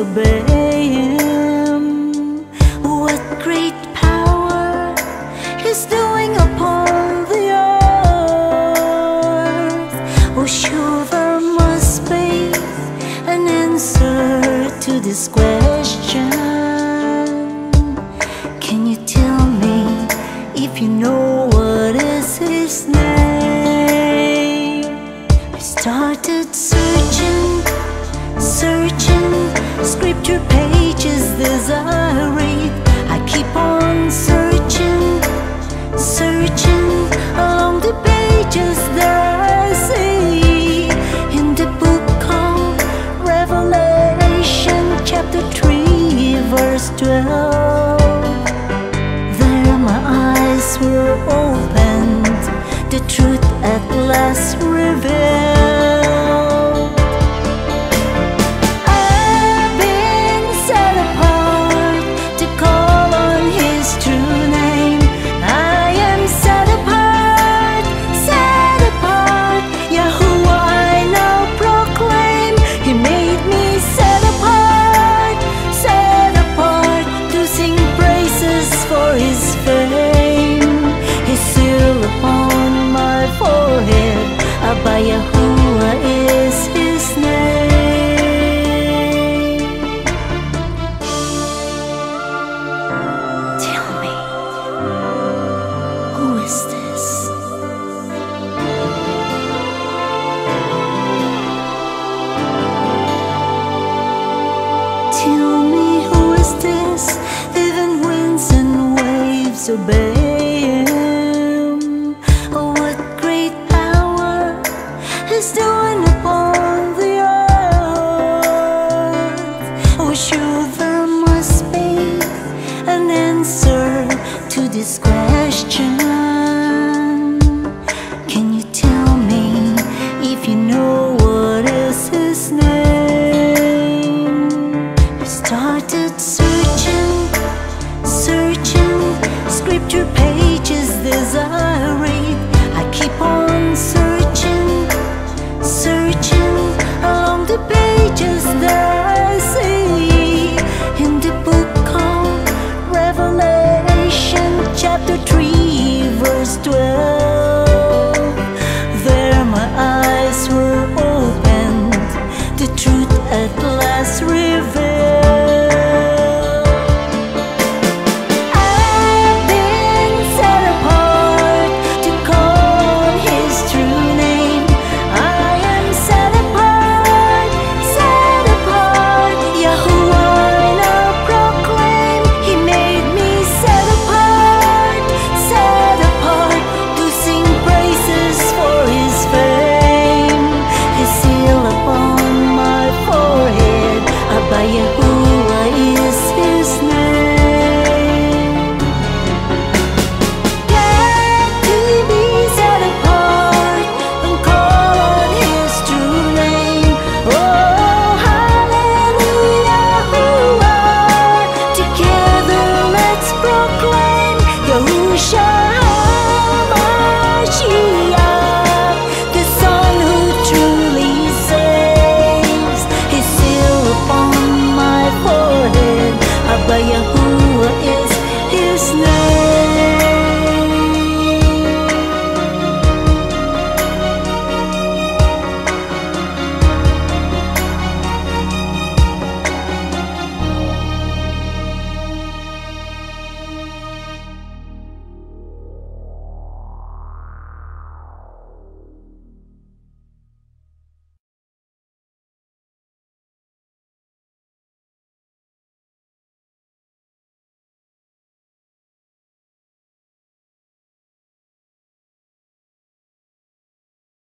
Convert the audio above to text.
waves obey him. What great power he's doing upon the earth. Oh, sure, there must be an answer to this question. I keep on searching, searching along the pages that I see in the book of Revelation, chapter 3, verse 12. There my eyes were opened, the truth at last revealed. Tell me, who is this? Even winds and waves obey him. Oh, what great power is doing